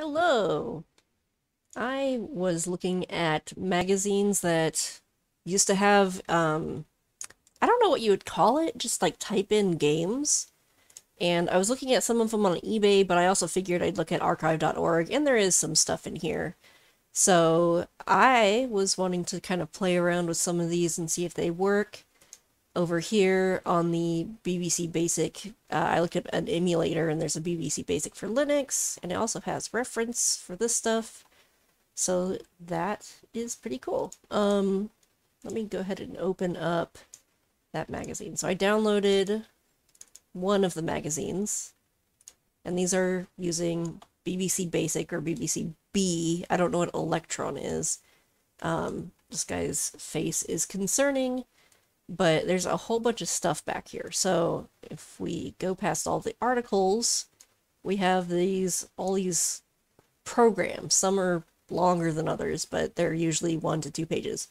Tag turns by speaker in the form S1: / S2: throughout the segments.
S1: Hello. I was looking at magazines that used to have, um, I don't know what you would call it, just like type in games. And I was looking at some of them on eBay, but I also figured I'd look at archive.org, and there is some stuff in here. So I was wanting to kind of play around with some of these and see if they work. Over here on the BBC Basic, uh, I looked at an emulator and there's a BBC Basic for Linux, and it also has reference for this stuff. So that is pretty cool. Um, let me go ahead and open up that magazine. So I downloaded one of the magazines, and these are using BBC Basic or BBC B. I don't know what Electron is. Um, this guy's face is concerning, but there's a whole bunch of stuff back here. So if we go past all the articles, we have these all these programs. Some are longer than others, but they're usually one to two pages.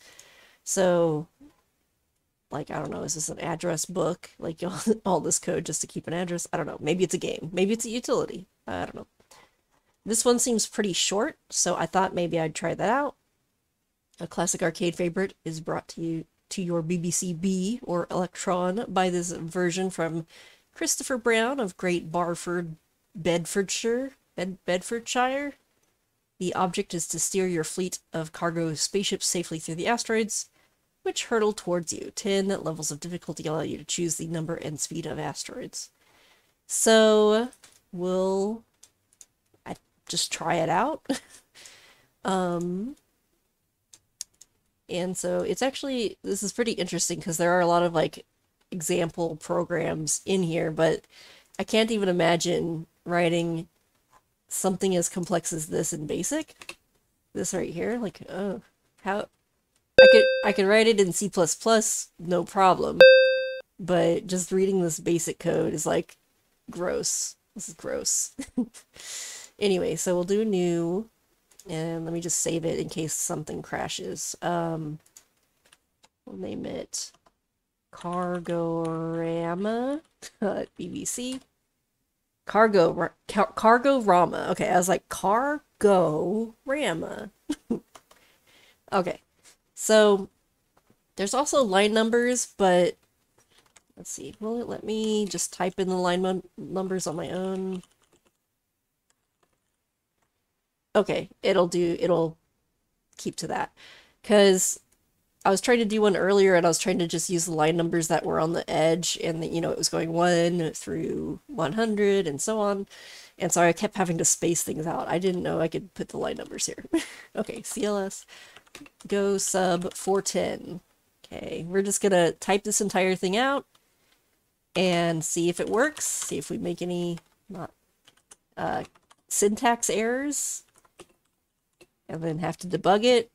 S1: So like, I don't know, is this an address book? Like all this code just to keep an address? I don't know. Maybe it's a game. Maybe it's a utility. I don't know. This one seems pretty short, so I thought maybe I'd try that out. A classic arcade favorite is brought to you to your BBC B or Electron by this version from Christopher Brown of Great Barford, Bedfordshire. Bed Bedfordshire. The object is to steer your fleet of cargo spaceships safely through the asteroids, which hurtle towards you. 10 levels of difficulty allow you to choose the number and speed of asteroids. So, we'll I just try it out. um, and so it's actually, this is pretty interesting because there are a lot of like example programs in here, but I can't even imagine writing something as complex as this in BASIC. This right here, like, oh, how, I could, I could write it in C++, no problem, but just reading this basic code is like, gross. This is gross. anyway, so we'll do new, and let me just save it in case something crashes. Um, we'll name it Cargorama BBC. Cargo, car, Cargo Rama. Okay, I was like, Cargo Rama. okay, so there's also line numbers, but let's see. Will it let me just type in the line numbers on my own? Okay, it'll do, it'll keep to that. Because I was trying to do one earlier and I was trying to just use the line numbers that were on the edge and, the, you know, it was going 1 through 100 and so on. And so I kept having to space things out. I didn't know I could put the line numbers here. okay, CLS, go sub 410. Okay, we're just going to type this entire thing out and see if it works. See if we make any not uh, syntax errors and then have to debug it.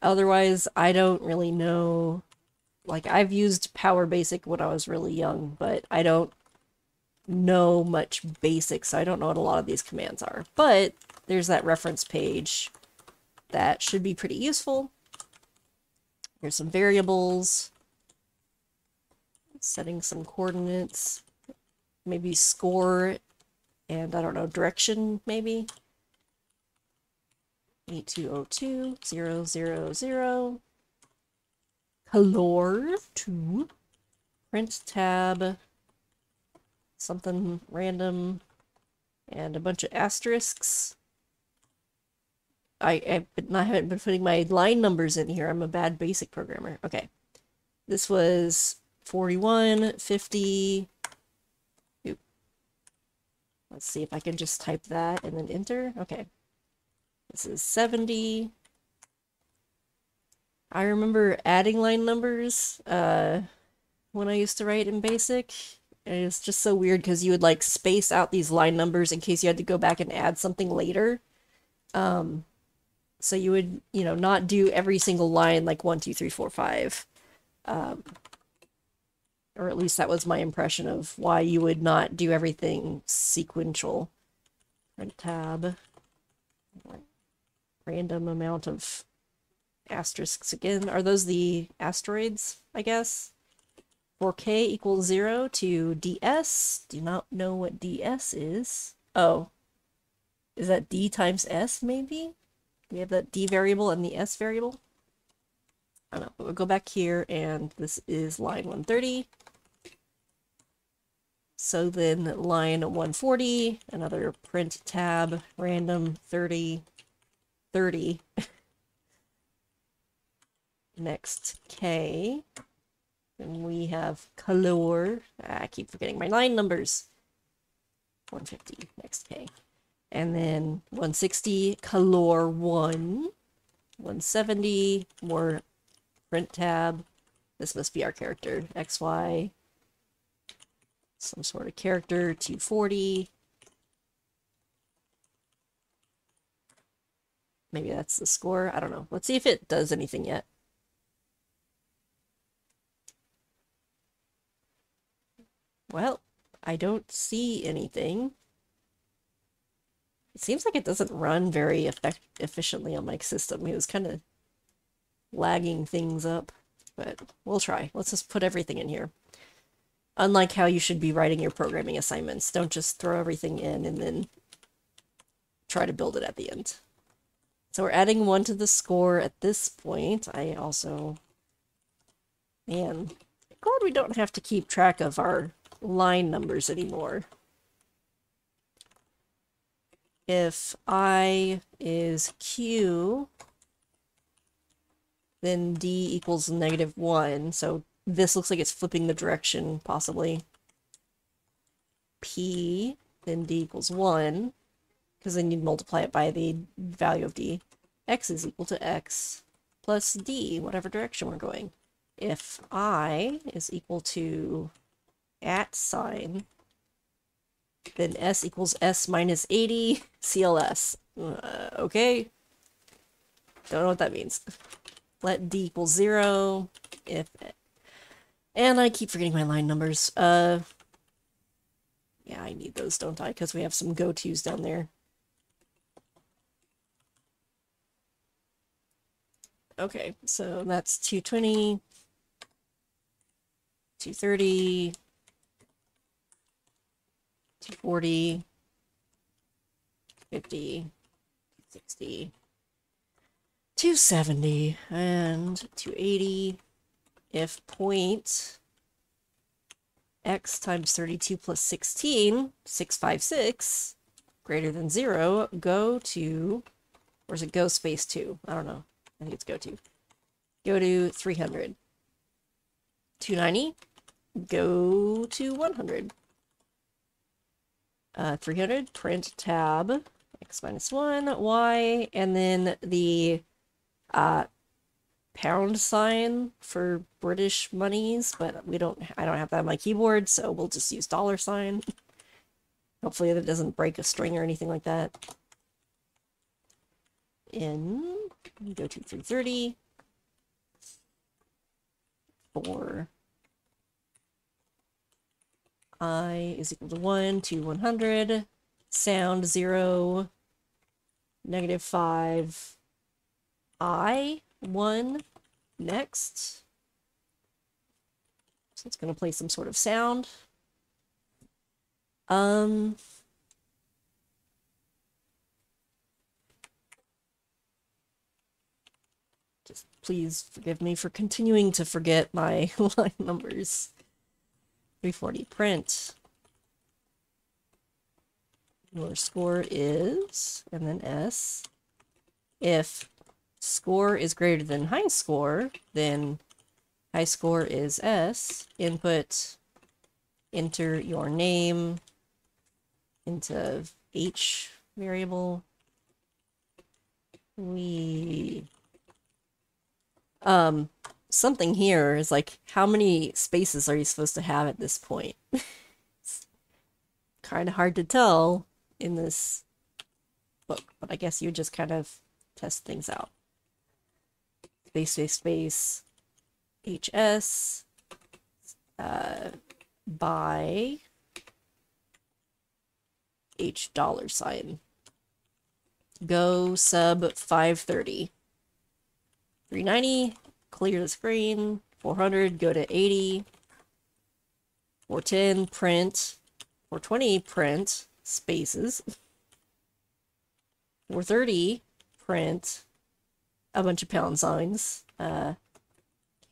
S1: Otherwise, I don't really know. Like, I've used Power Basic when I was really young, but I don't know much basic, so I don't know what a lot of these commands are. But there's that reference page that should be pretty useful. Here's some variables. Setting some coordinates. Maybe score and, I don't know, direction, maybe. 8202 000 color 2 print tab something random and a bunch of asterisks I, I, I haven't been putting my line numbers in here. I'm a bad basic programmer. Okay. This was 41, 50. Oop. Let's see if I can just type that and then enter. Okay. This is 70. I remember adding line numbers uh, when I used to write in BASIC. It's just so weird because you would like space out these line numbers in case you had to go back and add something later. Um, so you would, you know, not do every single line like one, two, three, four, five. Um, or at least that was my impression of why you would not do everything sequential. Print tab random amount of asterisks again. Are those the asteroids, I guess? 4k equals 0 to ds. Do not know what ds is. Oh. Is that d times s, maybe? We have that d variable and the s variable? I don't know, but we'll go back here, and this is line 130. So then line 140, another print tab, random 30, 30. Next K. And we have color. Ah, I keep forgetting my line numbers. 150, next K. And then 160, color 1. 170, more print tab. This must be our character. XY. Some sort of character. 240. Maybe that's the score. I don't know. Let's see if it does anything yet. Well, I don't see anything. It seems like it doesn't run very effect efficiently on my system. It was kind of lagging things up, but we'll try. Let's just put everything in here. Unlike how you should be writing your programming assignments, don't just throw everything in and then try to build it at the end. So we're adding one to the score at this point. I also, man, glad we don't have to keep track of our line numbers anymore. If I is Q, then D equals negative 1. So this looks like it's flipping the direction, possibly. P, then D equals 1, because then you'd multiply it by the value of D. X is equal to X plus D, whatever direction we're going. If I is equal to at sign, then S equals S minus 80 CLS. Uh, okay. Don't know what that means. Let D equal 0 if... And I keep forgetting my line numbers. Uh, yeah, I need those, don't I? Because we have some go-tos down there. Okay, so that's 220, 230, 240, 50, 60, 270, and 280 if point x times 32 plus 16, 656, greater than 0, go to, or is it go space 2? I don't know. I think it's go to. Go to 300. 290, go to 100 uh, 300, print tab, x minus 1, y, and then the uh, pound sign for British monies, but we don't, I don't have that on my keyboard, so we'll just use dollar sign. Hopefully that doesn't break a string or anything like that. In, go to 330, 4, i is equal to 1 to 100, sound 0, negative 5, i 1, next. So it's going to play some sort of sound. Um, just please forgive me for continuing to forget my line numbers. 340 print. Your score is, and then S. If score is greater than high score, then high score is S. Input, enter your name into H variable. We um something here is like, how many spaces are you supposed to have at this point? it's kind of hard to tell in this book, but I guess you just kind of test things out. Space, space, space, HS, uh, by H dollar sign. Go sub 530. 390 clear the screen. 400, go to 80. 410, print. 420, print. Spaces. 430, print a bunch of pound signs. Uh,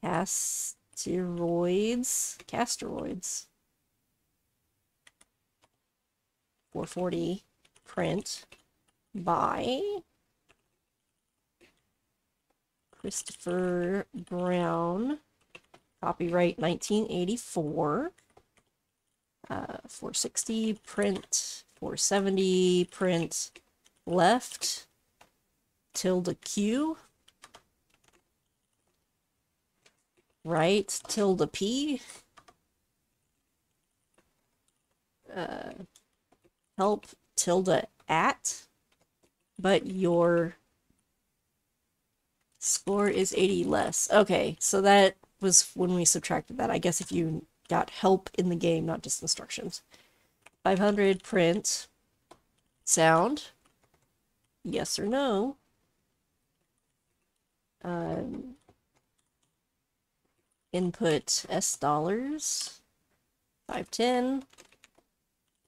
S1: Casteroids. Casteroids. 440 print by Christopher Brown. Copyright 1984. Uh, 460 print. 470 print left. Tilde Q. right tilde p uh, help tilde at but your score is 80 less. Okay so that was when we subtracted that. I guess if you got help in the game not just instructions. 500 print. Sound? Yes or no? Um, input S dollars, 510,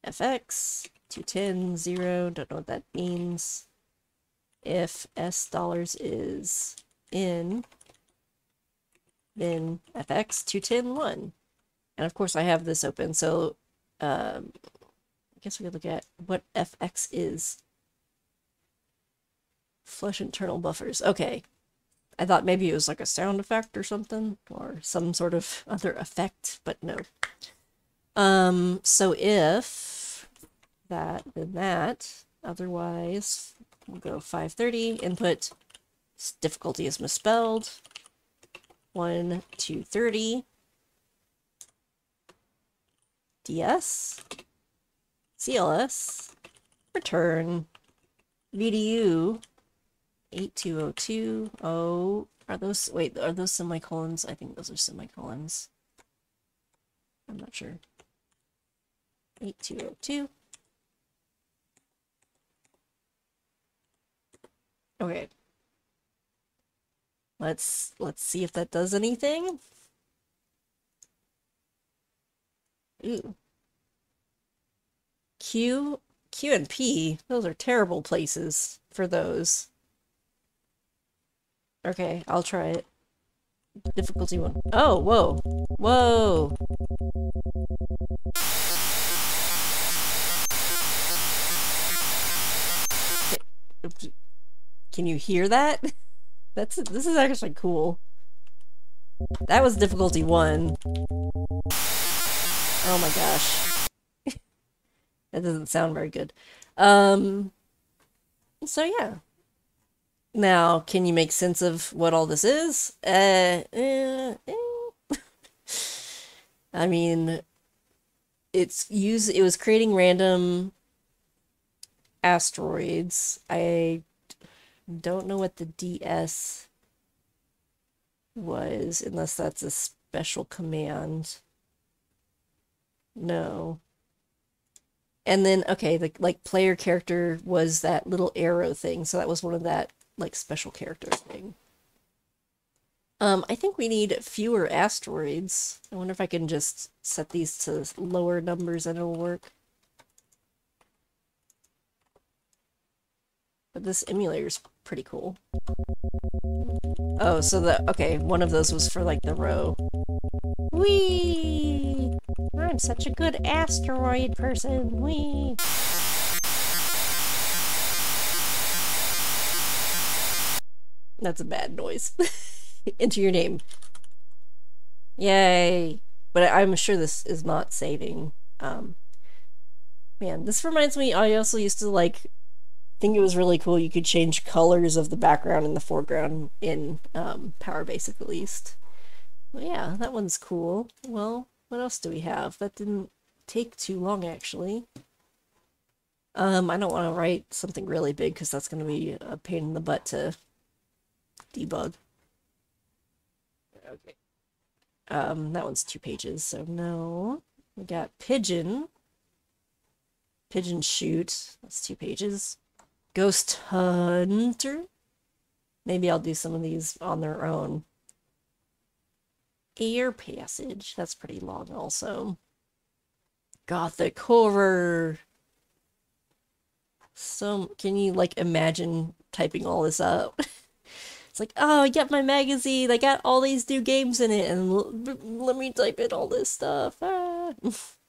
S1: FX, 210, 0, don't know what that means. If S dollars is in, then FX 210, 1. And of course I have this open, so um, I guess we could look at what FX is. Flush internal buffers. Okay, I thought maybe it was like a sound effect or something, or some sort of other effect, but no. Um, so if that, then that, otherwise, we'll go 530, input, difficulty is misspelled, 1 to 30, DS, CLS, return, VDU, 8202. Oh, are those, wait, are those semicolons? I think those are semicolons. I'm not sure. 8202. Okay. Let's, let's see if that does anything. Ooh. Q, Q and P, those are terrible places for those. Okay, I'll try it. Difficulty one. Oh, whoa. Whoa. Can you hear that? That's this is actually cool. That was difficulty one. Oh my gosh. that doesn't sound very good. Um so yeah. Now, can you make sense of what all this is? Uh, eh, eh. I mean, it's use it was creating random asteroids. I don't know what the DS was, unless that's a special command. No. And then, okay, the like player character was that little arrow thing, so that was one of that like special character thing. Um, I think we need fewer asteroids. I wonder if I can just set these to lower numbers and it'll work. But this emulator's pretty cool. Oh, so the, okay, one of those was for like the row. Whee! I'm such a good asteroid person, whee! That's a bad noise. Enter your name. Yay. But I'm sure this is not saving. Um, man, this reminds me, I also used to like think it was really cool you could change colors of the background and the foreground in um, Power Basic at least. Well, yeah, that one's cool. Well, what else do we have? That didn't take too long, actually. Um, I don't want to write something really big because that's going to be a pain in the butt to debug. Okay. Um, that one's two pages, so no. We got pigeon. Pigeon shoot. That's two pages. Ghost hunter. Maybe I'll do some of these on their own. Air passage. That's pretty long also. Gothic horror. So, can you like imagine typing all this up? It's like, oh, I got my magazine. I got all these new games in it, and let me type in all this stuff. Ah.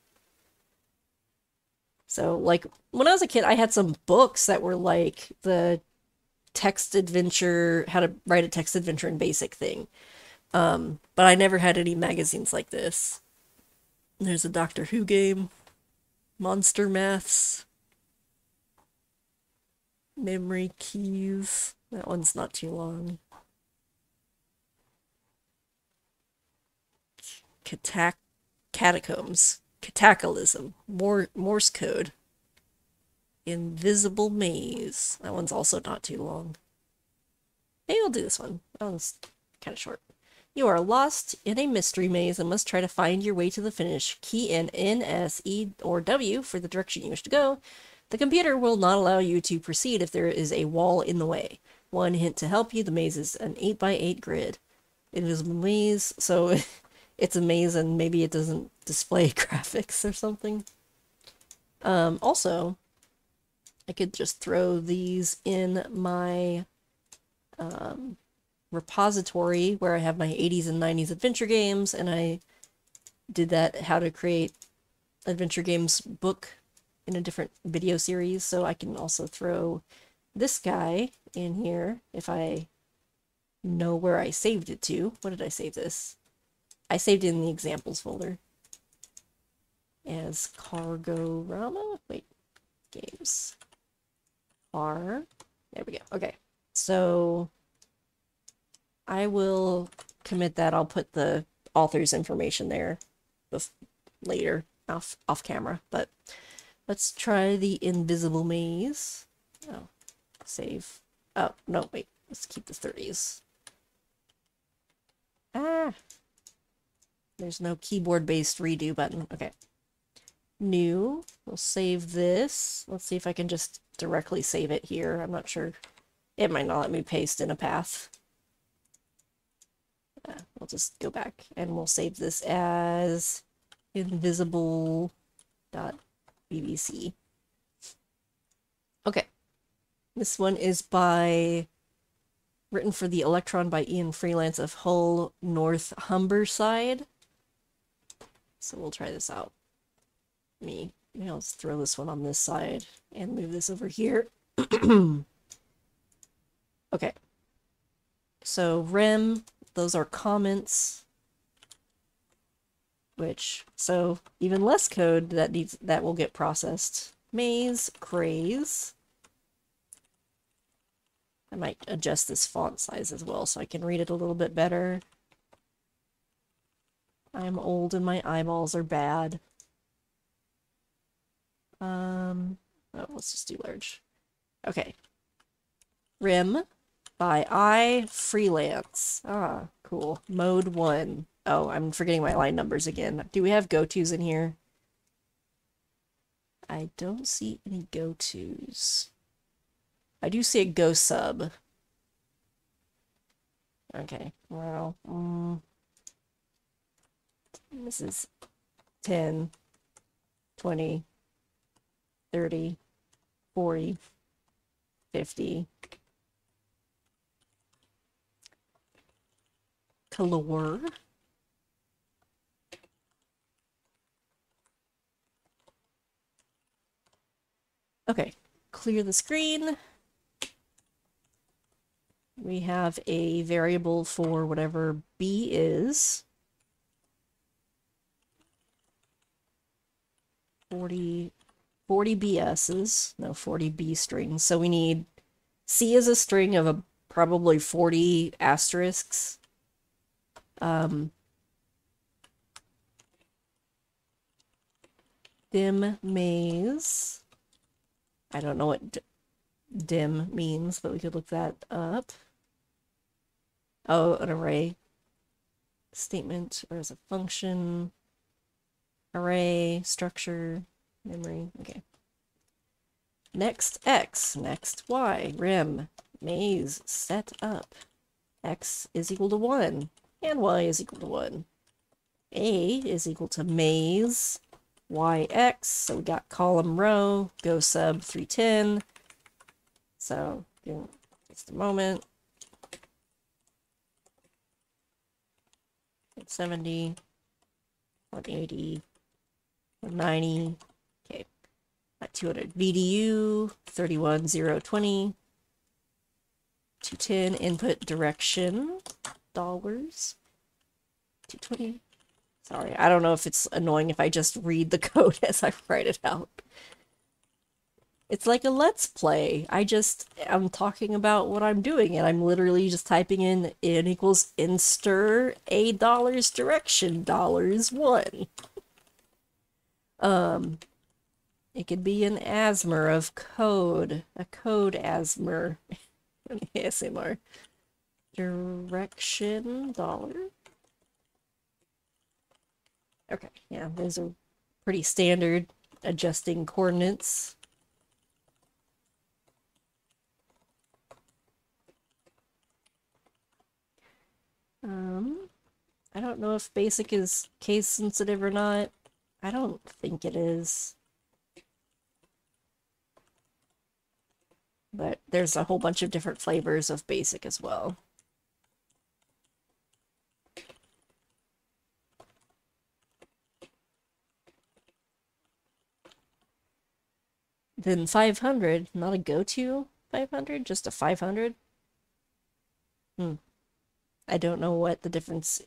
S1: so, like, when I was a kid, I had some books that were like the text adventure, how to write a text adventure in BASIC thing. Um, but I never had any magazines like this. There's a Doctor Who game, Monster Maths, Memory Keys. That one's not too long. Catac catacombs. Cataclysm. Mor Morse code. Invisible maze. That one's also not too long. Maybe I'll do this one. That one's kind of short. You are lost in a mystery maze and must try to find your way to the finish. Key in N, S, E, or W for the direction you wish to go. The computer will not allow you to proceed if there is a wall in the way. One hint to help you, the maze is an 8x8 grid. Invisible maze, so it's a maze and maybe it doesn't display graphics or something. Um, also, I could just throw these in my um, repository where I have my 80s and 90s adventure games, and I did that how to create adventure games book in a different video series, so I can also throw this guy in here if I know where I saved it to. What did I save this? I saved it in the examples folder as Cargorama. Wait, games. R. There we go. Okay, so I will commit that. I'll put the author's information there later off off camera. But let's try the invisible maze. Oh, Save. Oh, no, wait. Let's keep the 30s. Ah! There's no keyboard-based redo button. Okay. New. We'll save this. Let's see if I can just directly save it here. I'm not sure. It might not let me paste in a path. Uh, we'll just go back and we'll save this as invisible.bbc. Okay. This one is by written for the Electron by Ian Freelance of Hull, North Humberside. So we'll try this out. Me, maybe I'll just throw this one on this side and move this over here. okay. So rem, those are comments. Which, so even less code that needs that will get processed. Maze, craze. I might adjust this font size as well so I can read it a little bit better. I'm old and my eyeballs are bad. Um, oh, let's just do large. Okay. Rim by I Freelance. Ah, cool. Mode 1. Oh, I'm forgetting my line numbers again. Do we have go-tos in here? I don't see any go-tos. I do see a go sub. Okay, well, um, this is 10, 20, 30, 40, 50. Calor. Okay, clear the screen we have a variable for whatever b is. 40, 40 BS's, no 40 B strings. So we need C is a string of a probably 40 asterisks. Um, dim maze. I don't know what dim means, but we could look that up. Oh, an array statement or as a function, array, structure, memory. Okay. Next X, next Y, rim, maze, set up. X is equal to 1, and Y is equal to 1. A is equal to maze, YX, so we got column row, go sub 310, So, just a moment. 70, 180, 190, okay. At 200 VDU, 31020, 210 input direction, dollars, 220. Sorry, I don't know if it's annoying if I just read the code as I write it out. It's like a let's play. I just I'm talking about what I'm doing and I'm literally just typing in n equals inster a dollars direction dollars one. Um it could be an asmer of code, a code asmer. ASMR. Direction dollar. Okay, yeah, those are pretty standard adjusting coordinates. Um, I don't know if basic is case sensitive or not. I don't think it is. But there's a whole bunch of different flavors of basic as well. Then 500, not a go-to 500, just a 500? Hmm. I don't know what the difference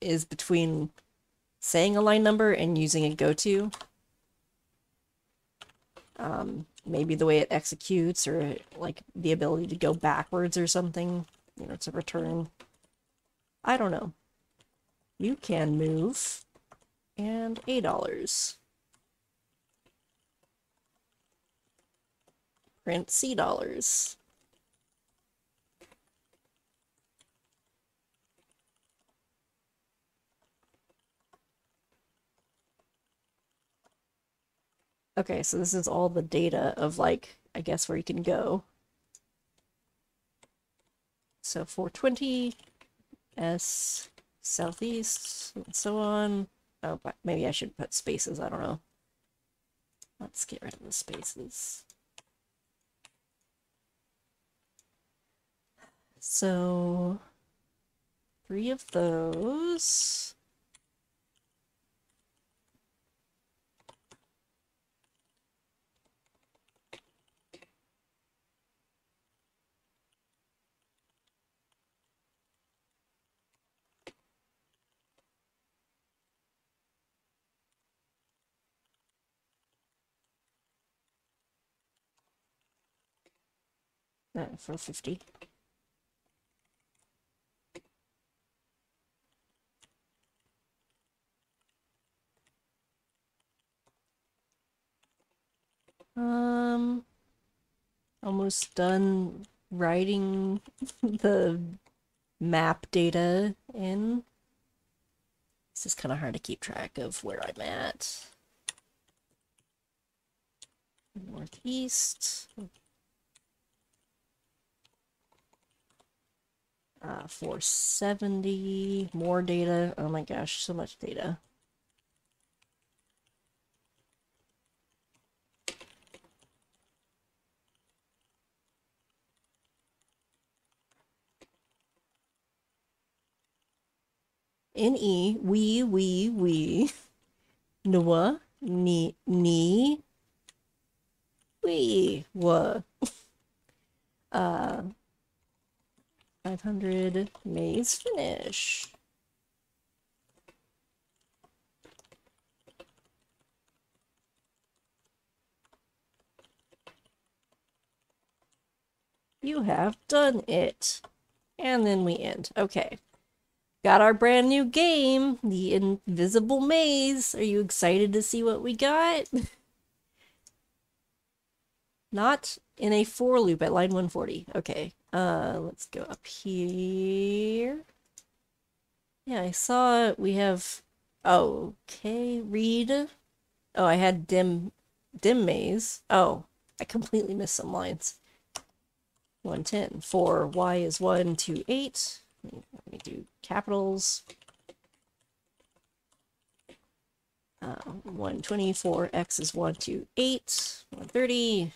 S1: is between saying a line number and using a go-to. Um, maybe the way it executes or like the ability to go backwards or something, you know, to return. I don't know. You can move and $8. Print C dollars. Okay, so this is all the data of like, I guess where you can go. So 420, S, southeast, and so on. Oh, but maybe I should put spaces, I don't know. Let's get rid of the spaces. So, three of those. For 50. Um, almost done writing the map data in. This is kind of hard to keep track of where I'm at. Northeast. Uh, 470, more data. Oh my gosh, so much data. N-E, we, we, we. Noah, ni, ni. We, wa. uh, 500 maze finish. You have done it. And then we end. Okay. Got our brand new game, The Invisible Maze. Are you excited to see what we got? Not in a for loop at line 140. Okay. Uh, let's go up here. Yeah, I saw we have... Okay, read. Oh, I had dim, dim maze. Oh, I completely missed some lines. 110. For y is 1, 2, 8. Let me do capitals. Uh, 124, x is 128, 130,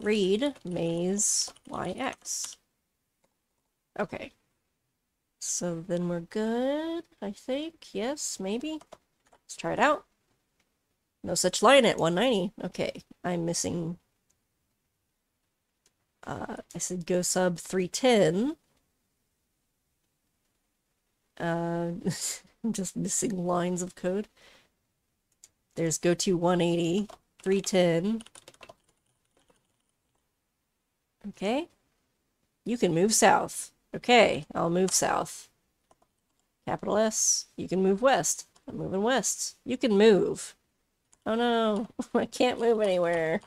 S1: read maze yx. Okay. So then we're good, I think. Yes, maybe. Let's try it out. No such line at 190. Okay, I'm missing... Uh, I said go sub 310. Uh, I'm just missing lines of code. There's go to 180, 310. Okay. You can move south. Okay, I'll move south. Capital S. You can move west. I'm moving west. You can move. Oh no, I can't move anywhere.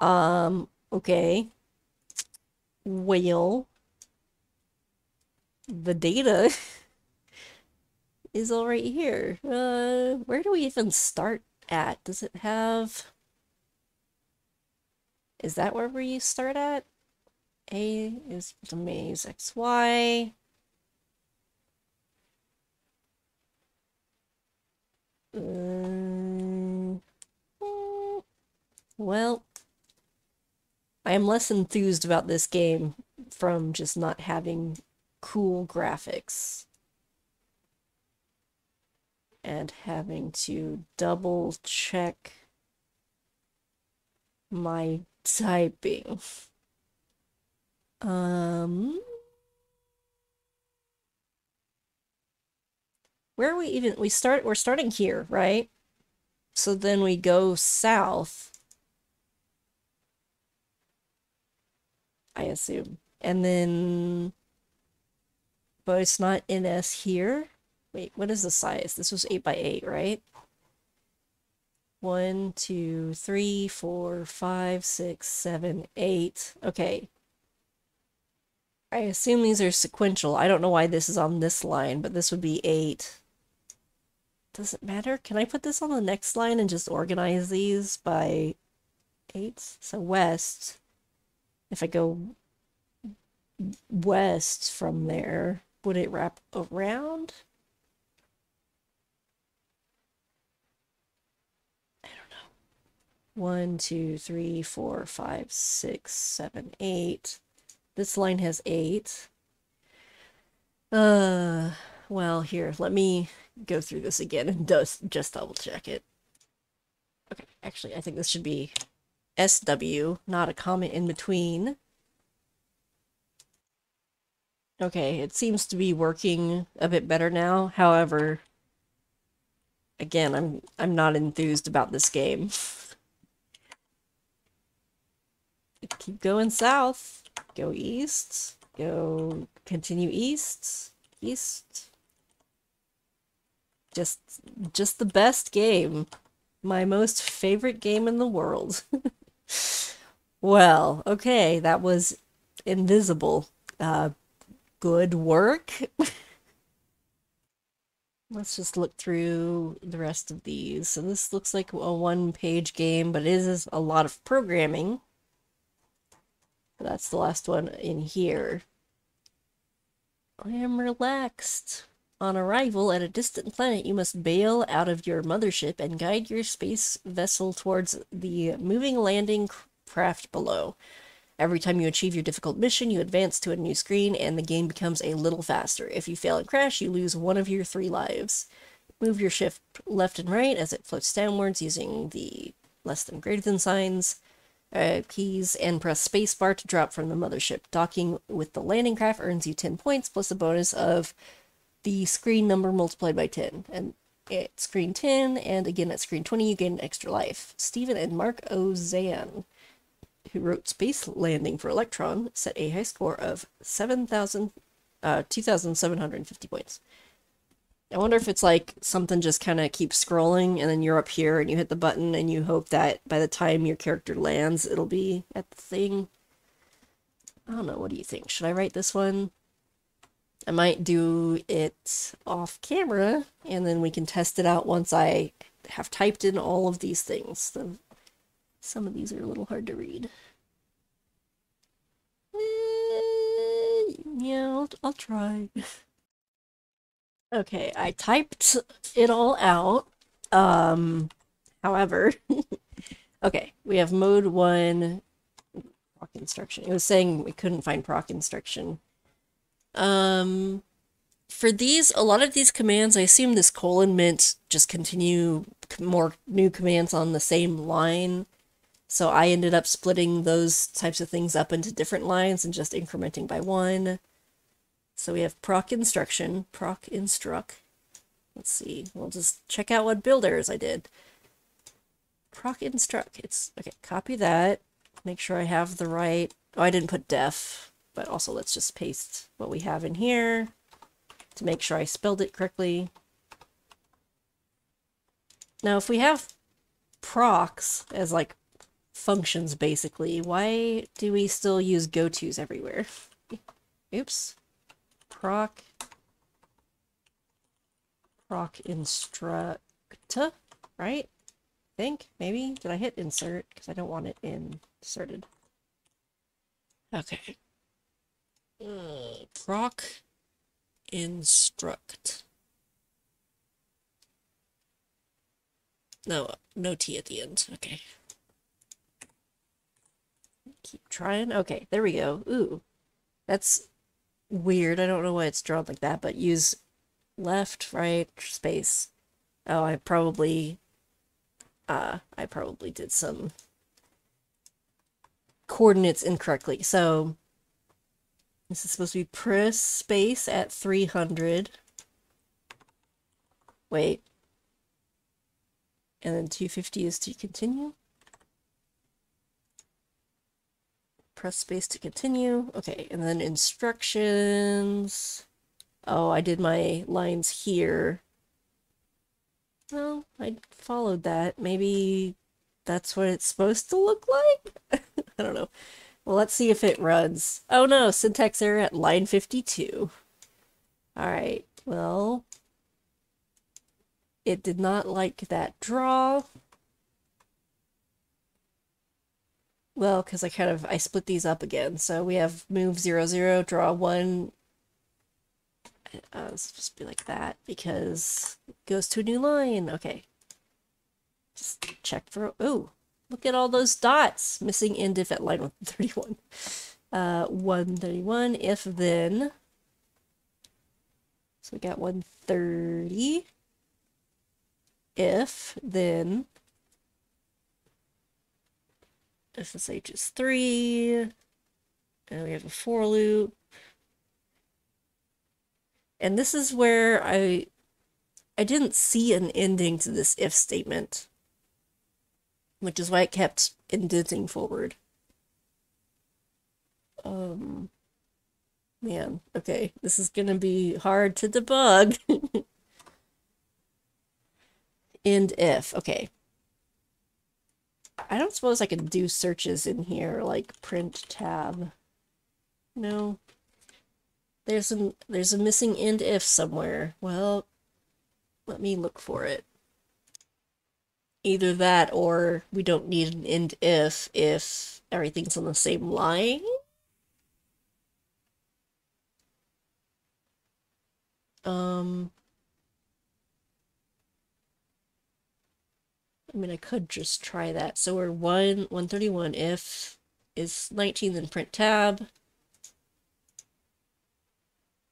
S1: Um, okay. Well, the data is all right here. Uh, where do we even start at? Does it have... Is that where we start at? A is the maze XY. Um, well, I am less enthused about this game from just not having cool graphics and having to double check my typing. Um, where are we even? We start. We're starting here, right? So then we go south. I assume, and then, but it's not NS here. Wait, what is the size? This was 8 by 8 right? One, two, three, four, five, six, seven, eight. Okay. I assume these are sequential. I don't know why this is on this line, but this would be 8. Does it matter? Can I put this on the next line and just organize these by 8? So west, if I go west from there, would it wrap around? One, two, three, four, five, six, seven, eight. This line has eight. Uh, well, here, let me go through this again and just, just double check it. Okay, actually, I think this should be SW, not a comment in between. Okay, it seems to be working a bit better now. However, again, I'm I'm not enthused about this game. keep going south. Go east. Go continue east. East. Just just the best game. My most favorite game in the world. well, okay, that was invisible. Uh good work. Let's just look through the rest of these. So this looks like a one-page game, but it is a lot of programming. That's the last one in here. I am relaxed. On arrival at a distant planet, you must bail out of your mothership and guide your space vessel towards the moving landing craft below. Every time you achieve your difficult mission, you advance to a new screen and the game becomes a little faster. If you fail and crash, you lose one of your three lives. Move your ship left and right as it floats downwards using the less than greater than signs uh, keys and press spacebar to drop from the mothership. Docking with the landing craft earns you 10 points plus a bonus of the screen number multiplied by 10. And at screen 10 and again at screen 20 you gain an extra life. Stephen and Mark Ozan, who wrote Space Landing for Electron, set a high score of 7,000, uh, 2,750 points. I wonder if it's like something just kind of keeps scrolling and then you're up here and you hit the button and you hope that by the time your character lands, it'll be at the thing. I don't know. What do you think? Should I write this one? I might do it off camera and then we can test it out once I have typed in all of these things. So some of these are a little hard to read. Eh, yeah, I'll, I'll try. Okay, I typed it all out. Um, however, Okay, we have mode one proc instruction. It was saying we couldn't find proc instruction. Um, for these, a lot of these commands, I assume this colon meant just continue more new commands on the same line. So I ended up splitting those types of things up into different lines and just incrementing by one. So we have proc instruction, proc instruct. Let's see, we'll just check out what build errors I did. Proc instruct, it's, okay, copy that. Make sure I have the right, oh, I didn't put def, but also let's just paste what we have in here to make sure I spelled it correctly. Now, if we have procs as like functions, basically, why do we still use go-tos everywhere? Oops. Proc. Proc instruct, right? I think, maybe? Did I hit insert? Because I don't want it inserted. Okay. Uh, proc instruct. No, no T at the end. Okay. Keep trying. Okay, there we go. Ooh. That's weird. I don't know why it's drawn like that, but use left, right, space. Oh, I probably uh I probably did some coordinates incorrectly. So this is supposed to be press space at 300. Wait. And then 250 is to continue. Press space to continue. Okay, and then instructions. Oh, I did my lines here. Well, I followed that. Maybe that's what it's supposed to look like? I don't know. Well, let's see if it runs. Oh no, syntax error at line 52. Alright, well... It did not like that draw. Well, because I kind of, I split these up again. So we have move 0, 0, draw 1. Uh, supposed to be like that because it goes to a new line. Okay. Just check for, oh, Look at all those dots. Missing end if at line 131. Uh, 131 if then. So we got 130. If then. SSH is 3. And we have a for loop. And this is where I I didn't see an ending to this if statement which is why it kept indenting forward. Um, man, okay, this is gonna be hard to debug. End if, okay. I don't suppose I can do searches in here, like print tab. No. There's a, there's a missing end if somewhere. Well, let me look for it either that or we don't need an end if if everything's on the same line. Um, I mean, I could just try that. So we're 1, 131 if is 19 then print tab.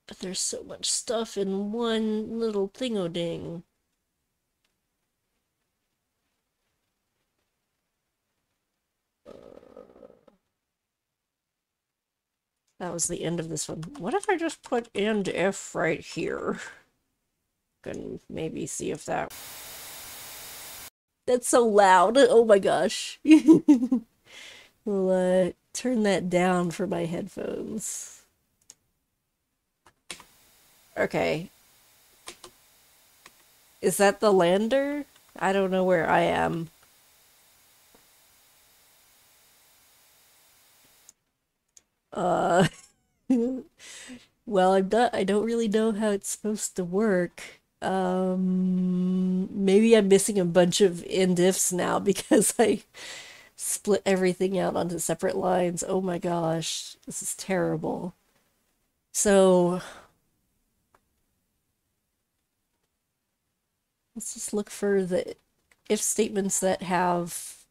S1: But there's so much stuff in one little thingo-ding. Uh, that was the end of this one. What if I just put end if right here? Can maybe see if that... That's so loud. Oh my gosh. we'll uh, turn that down for my headphones. Okay. Is that the lander? I don't know where I am. Uh, well, I'm not, I don't really know how it's supposed to work. Um, maybe I'm missing a bunch of end ifs now because I split everything out onto separate lines. Oh my gosh, this is terrible. So, let's just look for the if statements that have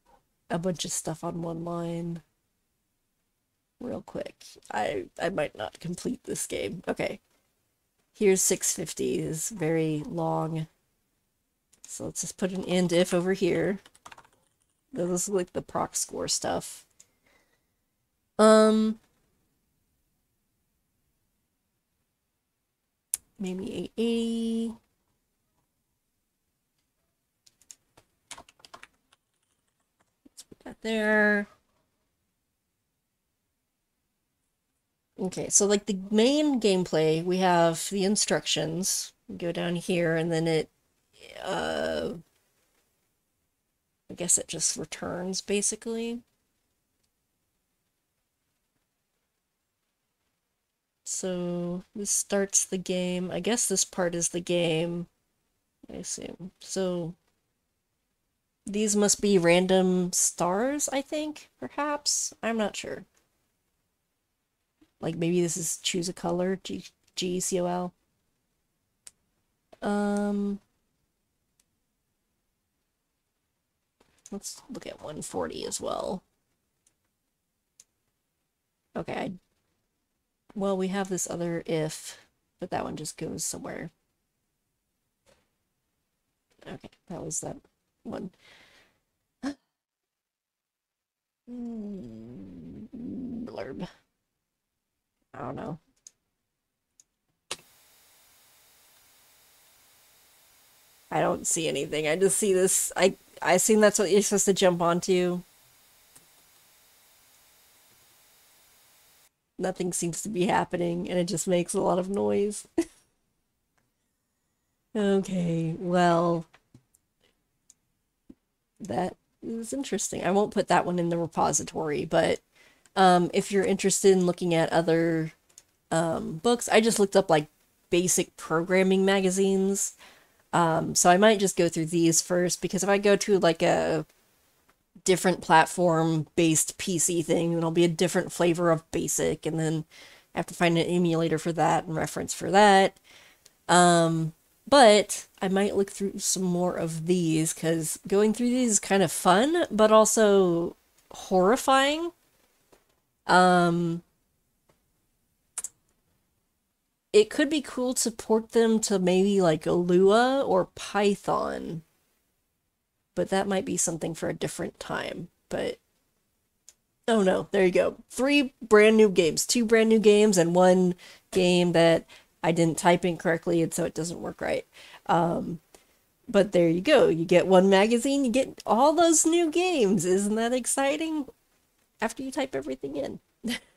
S1: a bunch of stuff on one line real quick. I I might not complete this game. Okay. Here's 650 is very long. So let's just put an end if over here. This is like the proc score stuff. Um maybe 880. Let's put that there. Okay, so like the main gameplay, we have the instructions. Go down here and then it uh I guess it just returns basically. So this starts the game. I guess this part is the game. I assume. So these must be random stars, I think, perhaps. I'm not sure. Like maybe this is choose a color, G G C O L. Um Let's look at 140 as well. Okay, I well, we have this other if, but that one just goes somewhere. Okay, that was that one. Blurb. I don't know. I don't see anything. I just see this. I I assume that's what you're supposed to jump onto. nothing seems to be happening and it just makes a lot of noise. okay, well, that is interesting. I won't put that one in the repository, but um, if you're interested in looking at other um, books, I just looked up like basic programming magazines. Um, so I might just go through these first because if I go to like a different platform based PC thing. It'll be a different flavor of basic, and then I have to find an emulator for that and reference for that. Um, but I might look through some more of these because going through these is kind of fun, but also horrifying. Um, it could be cool to port them to maybe like Lua or Python but that might be something for a different time. But oh no, there you go. Three brand new games, two brand new games, and one game that I didn't type in correctly, and so it doesn't work right. Um, but there you go. You get one magazine, you get all those new games. Isn't that exciting? After you type everything in.